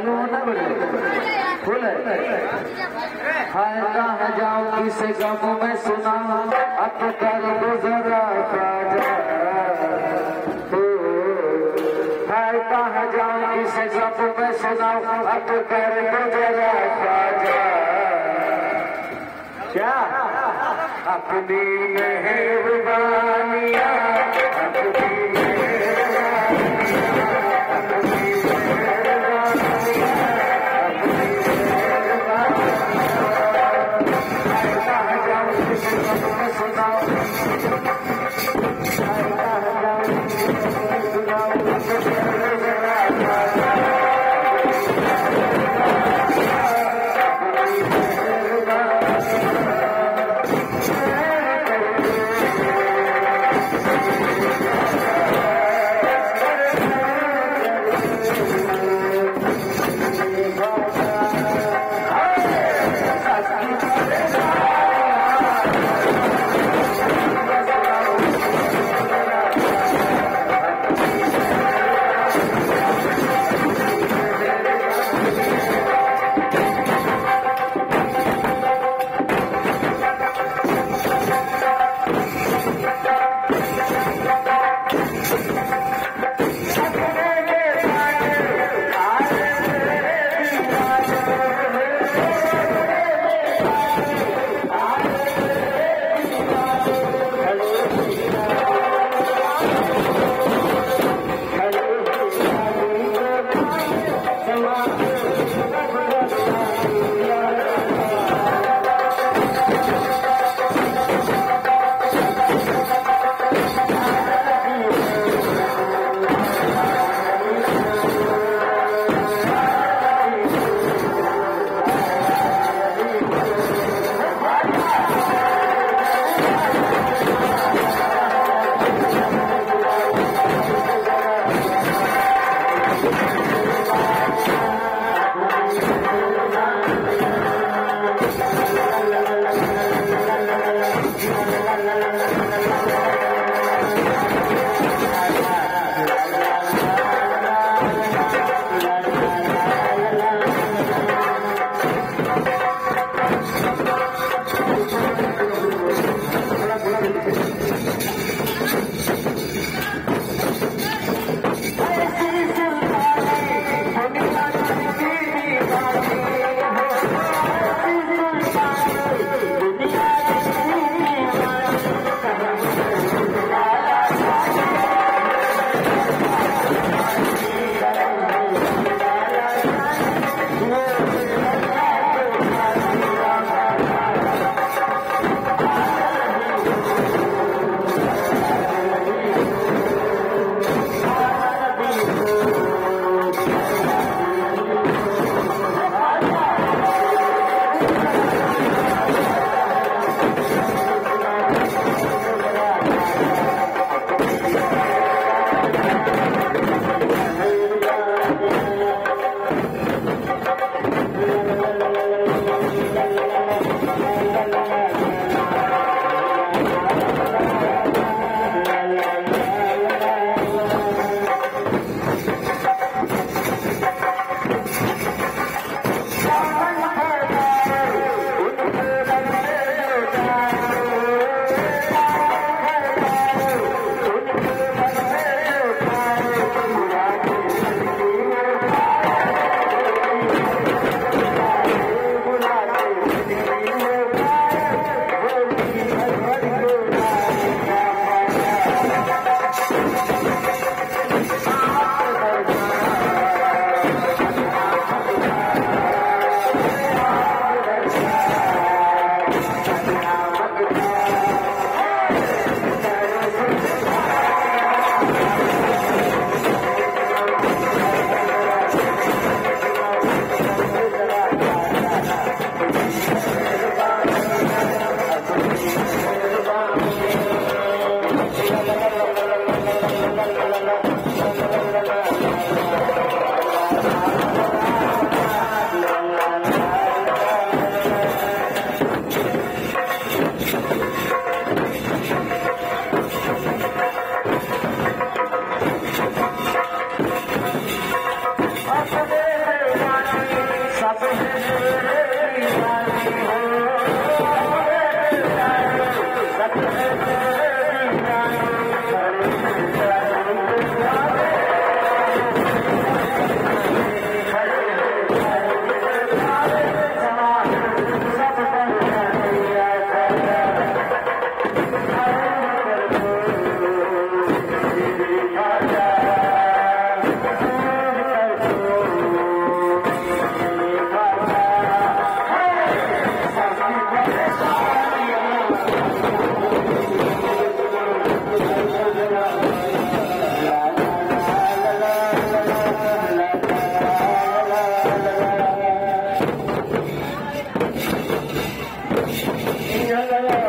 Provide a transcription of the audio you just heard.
चालू होना बोले हाय कहाँ जाऊँ किसे गम में सुना अब कर गुजरा ओ, हाय कहाँ जाऊँ किसे गम में सुना अब कर गुजरा राजा क्या अपनी मेहरबानिया अपने Gracias.